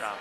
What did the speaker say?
か